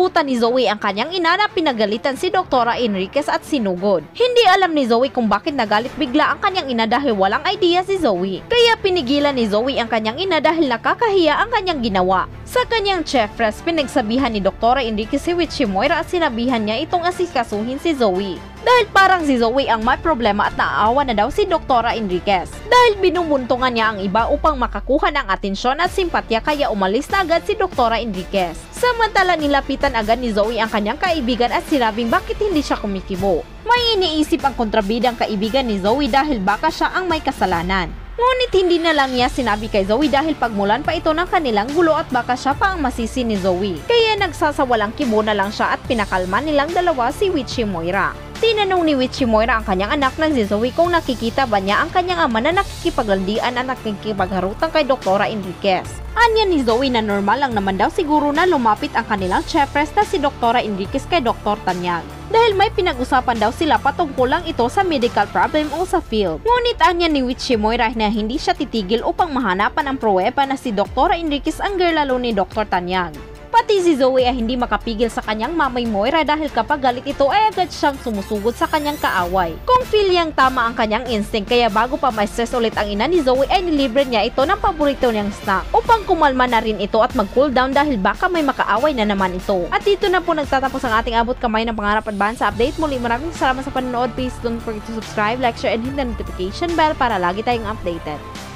Inabutan ni Zoe ang kanyang ina na pinagalitan si Doktora Enriquez at sinugod. Hindi alam ni Zoe kung bakit nagalit bigla ang kanyang ina dahil walang idea si Zoe. Kaya pinigilan ni Zoe ang kanyang ina dahil nakakahiya ang kanyang ginawa. Sa kanyang chef press, pinagsabihan ni Doktora Enriquez si Witchy Moira at sinabihan niya itong asikasuhin si Zoe. Dahil parang si Zoe ang may problema at naaawa na daw si Doktora Enriquez. Dahil binumuntungan niya ang iba upang makakuha ng atensyon at simpatya kaya umalis na agad si Doktora Enriquez. Samantala nilapitan agad ni Zoe ang kanyang kaibigan at sinabing bakit hindi siya kumikibo. May iniisip ang kontrabidang kaibigan ni Zoe dahil baka siya ang may kasalanan. Ngunit hindi na lang niya sinabi kay Zoe dahil pagmulan pa ito ng kanilang gulo at baka siya pa ang masisi ni Zoe. Kaya nagsasawalang kibo na lang siya at pinakalma nilang dalawa si Witchy Moira. Tinanong ni Witchy Moira ang kanyang anak na si kung nakikita ba niya ang kanyang ama na nakikipaglandian at nakikipagharutan kay Doktora Enriquez. Anya ni Zoe na normal lang naman daw siguro na lumapit ang kanilang chefress na si Doktora Enriquez kay Dr. Tanyag. Dahil may pinag-usapan daw sila patungkol lang ito sa medical problem o sa field. Ngunit anya ni Witchy Moira na hindi siya titigil upang mahanapan ang pruweba na si Doktora Enriquez ang girlalo ni Dr. Tanyag. Pati si Zoe ay hindi makapigil sa kanyang mamay Moira dahil kapag galit ito ay agad siyang sumusugod sa kanyang kaaway. Kung feel niyang tama ang kanyang instinct kaya bago pa ma-stress ulit ang ina ni Zoe ay nilibre niya ito ng paborito niyang snack upang kumalma na rin ito at mag-cool down dahil baka may makaaway na naman ito. At dito na po nagtatapos ang ating abot kamay ng pangarap at sa update. Muli maraming salamat sa panonood. Please don't forget to subscribe, like, share, and hit the notification bell para lagi tayong updated.